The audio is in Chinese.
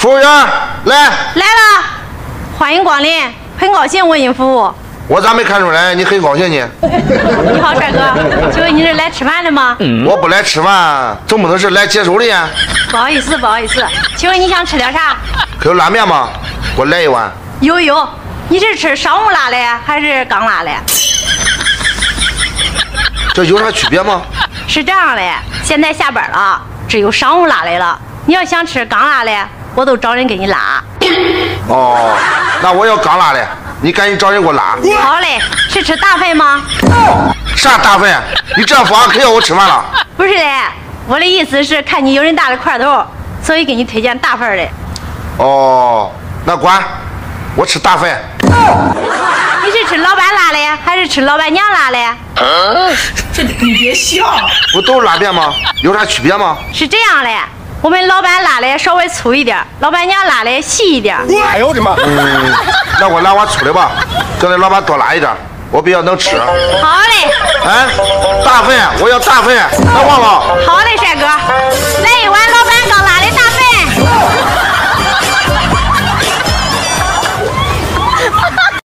服务员，来，来了，欢迎光临，很高兴为您服务。我咋没看出来你很高兴呢？你好，帅哥，请问你是来吃饭的吗？我不来吃饭，总不能是来接手的呀。不好意思，不好意思，请问你想吃点啥？可有拉面吗？给我来一碗。有有，你是吃商务拉的还是刚拉的？这有啥区别吗？是这样的，现在下班了，只有商务拉的了。你要想吃刚拉的，我都找人给你拉。哦，那我要刚拉的，你赶紧找人给我拉。好嘞，是吃大粪吗？啥大粪？你这样说可要我吃饭了？不是的，我的意思是看你有人大的块头，所以给你推荐大份的。哦，那管，我吃大份。你是吃老板拉的还是吃老板娘拉的？这你别笑。不都是拉面吗？有啥区别吗？是这样的，我们老板拉的稍微粗一点，老板娘拉的细一点。哎呦我的妈！嗯，那我拉碗粗的吧，叫那老板多拉一点，我比较能吃。好嘞，哎，大份，我要大份，来旺旺。好嘞。